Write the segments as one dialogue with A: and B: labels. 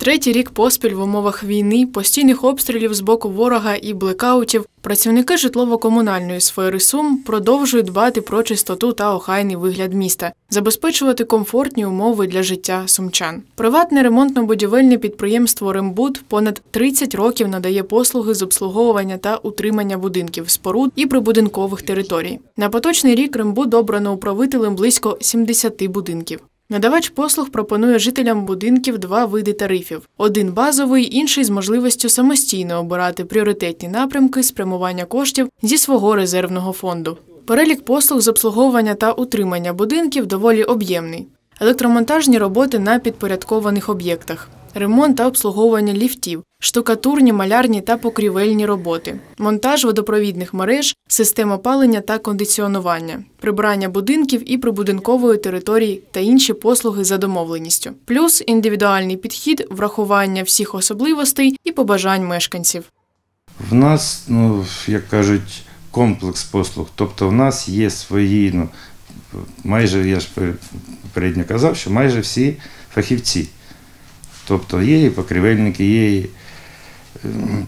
A: Третій рік поспіль в умовах війни, постійних обстрілів з боку ворога і блекаутів працівники житлово-комунальної сфери Сум продовжують дбати про чистоту та охайний вигляд міста, забезпечувати комфортні умови для життя сумчан. Приватне ремонтно-будівельне підприємство Рембуд понад 30 років надає послуги з обслуговування та утримання будинків, споруд і прибудинкових територій. На поточний рік Рембуд обрано управителем близько 70 будинків. Надавач послуг пропонує жителям будинків два види тарифів: один базовий, інший з можливістю самостійно обирати пріоритетні напрямки спрямування коштів зі свого резервного фонду. Перелік послуг з обслуговування та утримання будинків доволі об'ємний. Електромонтажні роботи на підпорядкованих об'єктах, ремонт та обслуговування ліфтів, штукатурні, малярні та покрівельні роботи, монтаж водопровідних мереж, систем опалення та кондиціонування, прибирання будинків і прибудинкової території та інші послуги за домовленістю, плюс індивідуальний підхід, врахування всіх особливостей і побажань мешканців.
B: В нас, ну, як кажуть, комплекс послуг. Тобто в нас є свої, ну, майже, я ж попередньо казав, що майже всі фахівці. Тобто є і покривельники, є і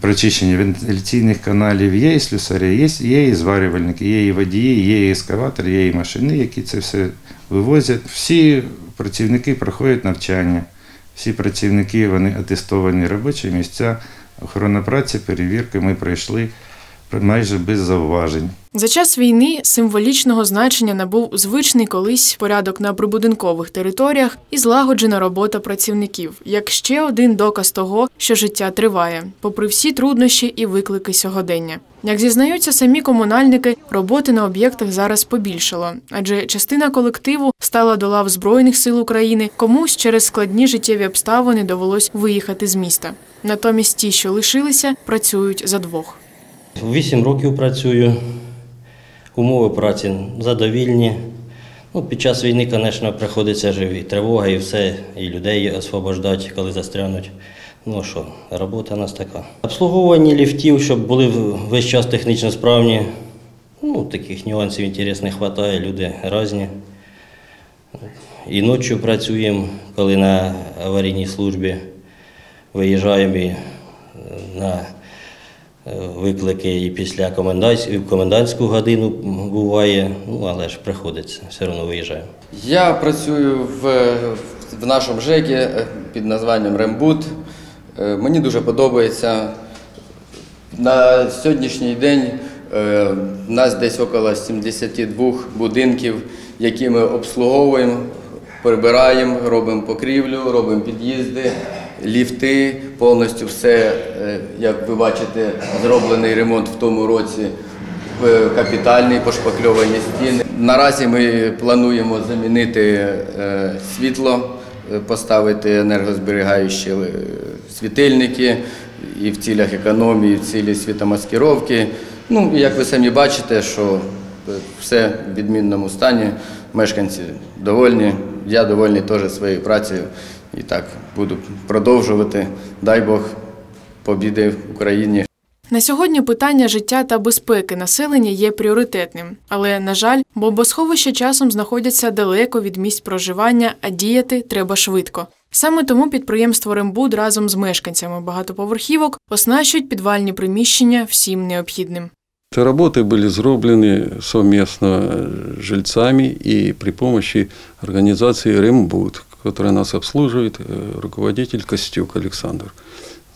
B: прочищення вентиляційних каналів, є і слюсарі, є, є і зварювальники, є і водії, є і ескаватори, є і машини, які це все вивозять. Всі працівники проходять навчання, всі працівники вони атестовані робочі місця, охорона праці, перевірки ми пройшли майже без зауважень.
A: За час війни символічного значення набув звичний колись порядок на прибудинкових територіях і злагоджена робота працівників, як ще один доказ того, що життя триває, попри всі труднощі і виклики сьогодення. Як зізнаються самі комунальники, роботи на об'єктах зараз побільшало, адже частина колективу стала до лав Збройних сил України, комусь через складні життєві обставини довелось виїхати з міста. Натомість ті, що лишилися, працюють за двох.
C: Вісім років працюю. Умови праці задовільні. Ну, Під час війни, звісно, приходиться ж і тривога, і все, і людей освобождати, коли застрянуть. Ну що, робота у нас така. Обслуговування ліфтів, щоб були весь час технічно справні. Ну, Таких нюансів інтересних вистачає, люди різні. І ночі працюємо, коли на аварійній службі виїжджаємо і на виклики і після комендантську годину буває, ну але ж приходиться, все одно виїжджаємо.
D: Я працюю в, в нашому ЖЕКі під названням Рембут. Мені дуже подобається. На сьогоднішній день в нас десь около 72 будинків, які ми обслуговуємо, прибираємо, робимо покрівлю, робимо під'їзди ліфти, повністю все, е, як ви бачите, зроблений ремонт в тому році, капітальний пошпакльовані стіни. Наразі ми плануємо замінити е, світло, е, поставити енергозберігаючі світильники і в цілях економії, в цілі світомаскировки. Ну, і як ви самі бачите, що все в відмінному стані, мешканці довольні, я довольний теж своєю працею. І так буду продовжувати. Дай Бог побіди в Україні.
A: На сьогодні питання життя та безпеки населення є пріоритетним, але на жаль, бомбосховища часом знаходяться далеко від місць проживання, а діяти треба швидко. Саме тому підприємство Рембуд разом з мешканцями багатоповерхівок оснащують підвальні приміщення всім необхідним.
E: Роботи були зроблені совместно з жильцями і при допомогі організації Рембуд, который нас обслуживает, э, руководитель Костюк Александр.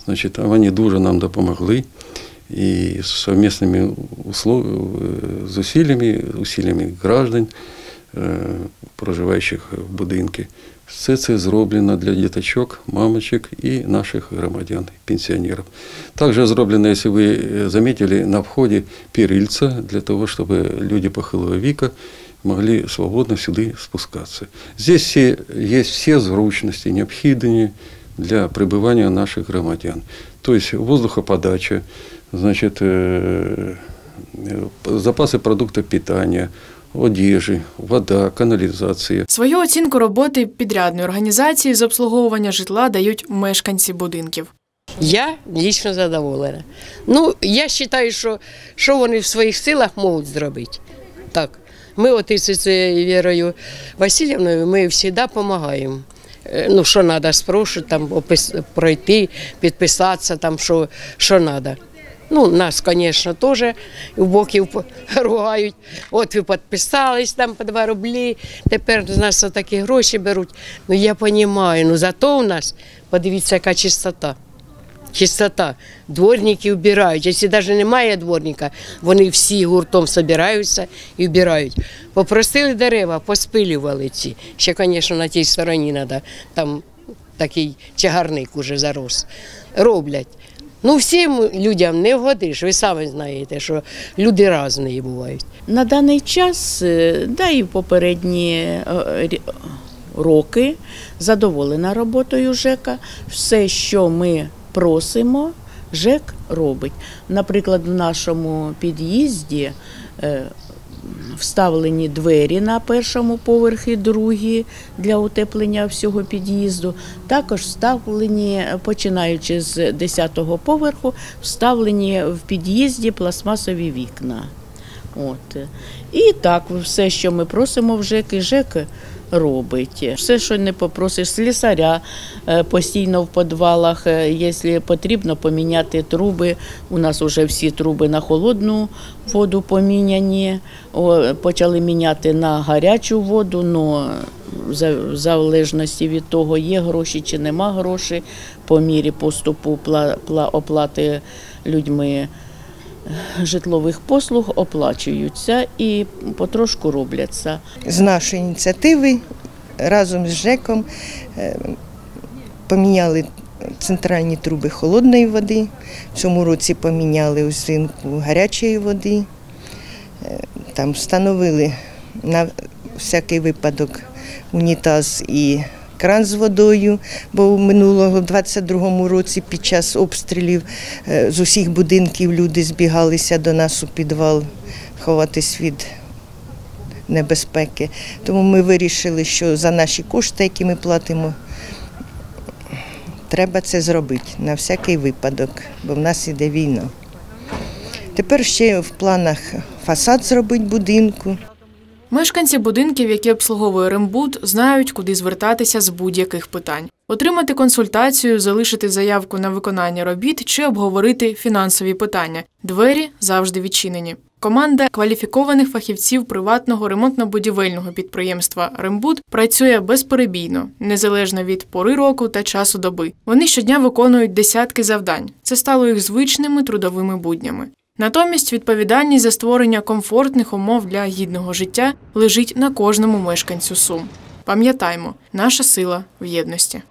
E: Значит, они дуже нам допомогли. І совместными услов... з усилиями, усилиями граждан, э, проживаючих в будинку. Все це зроблено для діточок, мамочок і наших громадян, пенсіонерів. Також зроблено, якщо ви э, замітили, на вході перильця для того, щоб люди похилого віка могли свободно сюди спускатися. Здесь є всі зручності, необхідні для пребування наших громадян. Тобто воздухоподача, значить, э, запаси продуктів питання, одежі, вода, каналізація.
A: Свою оцінку роботи підрядної організації з обслуговування житла дають мешканці будинків.
F: Я дійсно задоволена. Ну, я вважаю, що що вони в своїх силах можуть зробити. Так. Ми от із Вірою Васильівною ми завжди допомагаємо. е, ну, що треба, спрошують, там, опис, пройти, підписатися, там, що, що треба. Ну, нас, звісно, теж у боків ругають. От ви підписались там по 2 рублі, тепер з нас такі гроші беруть. Ну я розумію, ну зато у нас, подивіться, яка чистота. Чистота. Дворники вбирають. Якщо навіть немає дворника, вони всі гуртом збираються і вбирають. Попросили дерева, поспилювали ці. Ще, звісно, на тій стороні треба. Там такий чагарник уже зарос. Роблять. Ну, всім людям не вгодиш. Ви самі знаєте, що люди різні бувають.
G: На даний час, е, да і в попередні е, роки, задоволена роботою ЖЕКа. Все, що ми просимо, ЖЕК робить. Наприклад, в нашому під'їзді е, вставлені двері на першому поверхі, другі для утеплення всього під'їзду. Також вставлені, починаючи з 10-го поверху, вставлені в під'їзді пластмасові вікна. От. І так, все, що ми просимо в ЖЕК, і ЖЕК робить. Все, що не попросиш, слісаря е, постійно в підвалах, е, якщо потрібно поміняти труби. У нас вже всі труби на холодну воду поміняні. Почали міняти на гарячу воду, але в залежності від того, є гроші чи нема грошей, по мірі поступу пла- пла- оплати людьми житлових послуг оплачуються і потрошку робляться.
H: з нашої ініціативи разом з ЖЕКом е, поміняли центральні труби холодної води. В цьому році поміняли узинку гарячої води. Е, Там встановили на всякий випадок унітаз і кран з водою, бо минулого, в 22-му році під час обстрілів е, з усіх будинків люди збігалися до нас у підвал ховатись від небезпеки. Тому ми вирішили, що за наші кошти, які ми платимо, треба це зробити на всякий випадок, бо в нас іде війна. Тепер ще в планах фасад зробити будинку.
A: Мешканці будинків, які обслуговує Рембуд, знають, куди звертатися з будь-яких питань. Отримати консультацію, залишити заявку на виконання робіт чи обговорити фінансові питання. Двері завжди відчинені. Команда кваліфікованих фахівців приватного ремонтно-будівельного підприємства Рембуд працює безперебійно, незалежно від пори року та часу доби. Вони щодня виконують десятки завдань. Це стало їх звичними трудовими буднями. Натомість відповідальність за створення комфортних умов для гідного життя лежить на кожному мешканцю Сум. Пам'ятаймо, наша сила в єдності.